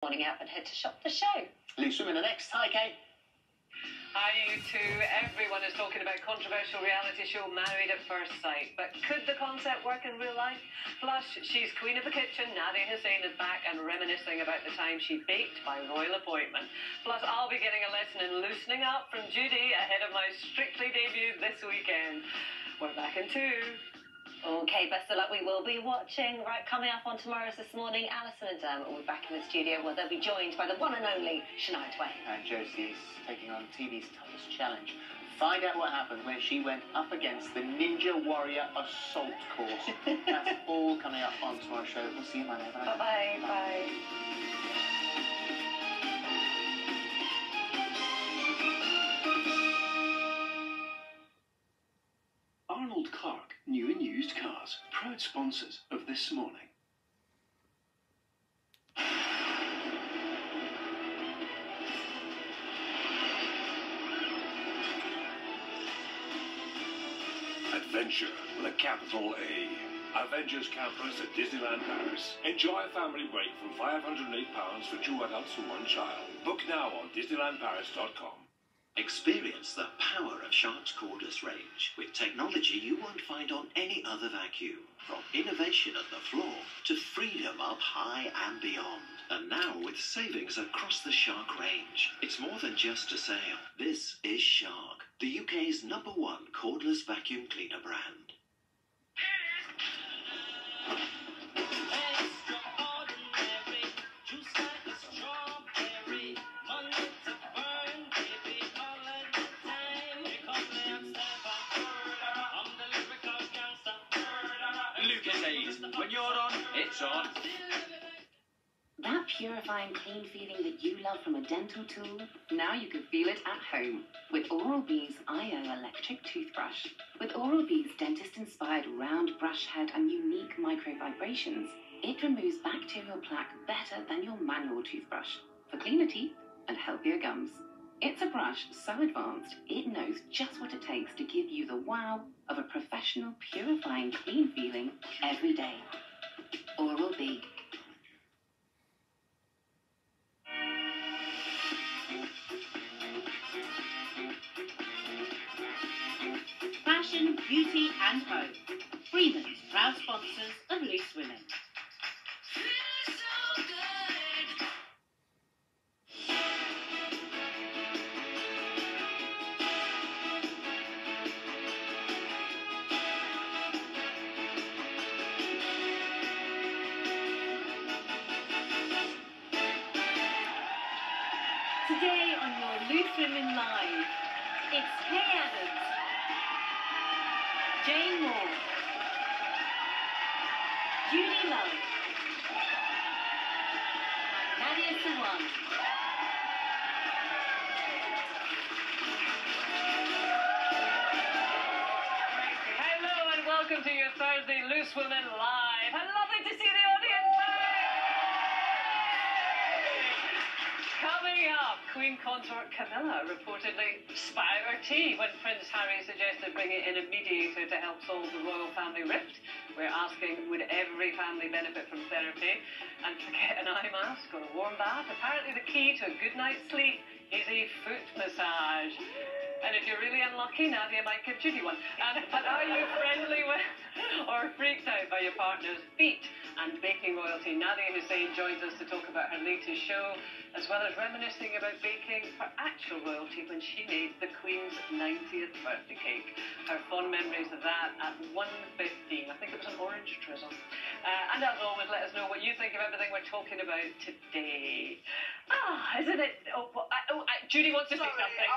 morning out and head to shop the show. Loose Women are next. Hi, Kate. Hi, you two. Everyone is talking about controversial reality show Married at First Sight. But could the concept work in real life? Plus, she's queen of the kitchen. Nadiya Hussain is back and reminiscing about the time she baked by royal appointment. Plus, I'll be getting a lesson in loosening up from Judi ahead of my Strictly debut this weekend. We're back in two. Okay, best of luck. We will be watching. Right, coming up on tomorrow's This Morning, Alison and Dermot will be back in the studio where they'll be joined by the one and only Shania Twain. And Josie is taking on TV's toughest challenge. Find out what happened when she went up against the Ninja Warrior Assault Course. That's all coming up on tomorrow's show. We'll see you Monday. Bye. Bye-bye. Bye. Arnold new and used cars, proud sponsors of this morning. Adventure with a capital A. Avengers Campus at Disneyland Paris. Enjoy a family break from £508 for two adults and one child. Book now on DisneylandParis.com. Experience the power of Shark's cordless range with technology you won't find on any other vacuum. From innovation at the floor to freedom up high and beyond. And now with savings across the Shark range. It's more than just a sale. This is Shark, the UK's number one cordless vacuum cleaner brand. Lucozade When you're on, it's on. That purifying clean feeling that you love from a dental tool, now you can feel it at home with Oral-B's IO electric toothbrush. With Oral-B's dentist-inspired round brush head and unique micro vibrations, it removes bacterial plaque better than your manual toothbrush for cleaner teeth and healthier gums. It's a brush so advanced, it knows just what it takes to give you the wow of a professional purifying clean feeling every day. Oral-B. Fashion, beauty, and home. Freemans proud sponsors of Loose Women. Today on your Loose Women Live, it's Kaye Adams, Jane Moore, Judi Love, Nadia Sawalha. Hello and welcome to your Thursday Loose Women Live. And lovely to see the audience. Coming up, Queen Consort Camilla reportedly spat her tea when Prince Harry suggested bringing in a mediator to help solve the royal family rift. We're asking, would every family benefit from therapy? And forget an eye mask or a warm bath? Apparently the key to a good night's sleep is a foot massage. And if you're really unlucky, Nadia might give Judi one. But are you friendly with or freaked out by your partner's feet? And baking royalty, Nadiya Hussain joins us to talk about her latest show, as well as reminiscing about baking for actual royalty when she made the Queen's 90th birthday cake. Her fond memories of that at 1.15. I think it was an orange drizzle. Uh, and as always, let us know what you think of everything we're talking about today. Ah, isn't it? Oh, I, oh I, Judi wants to say something.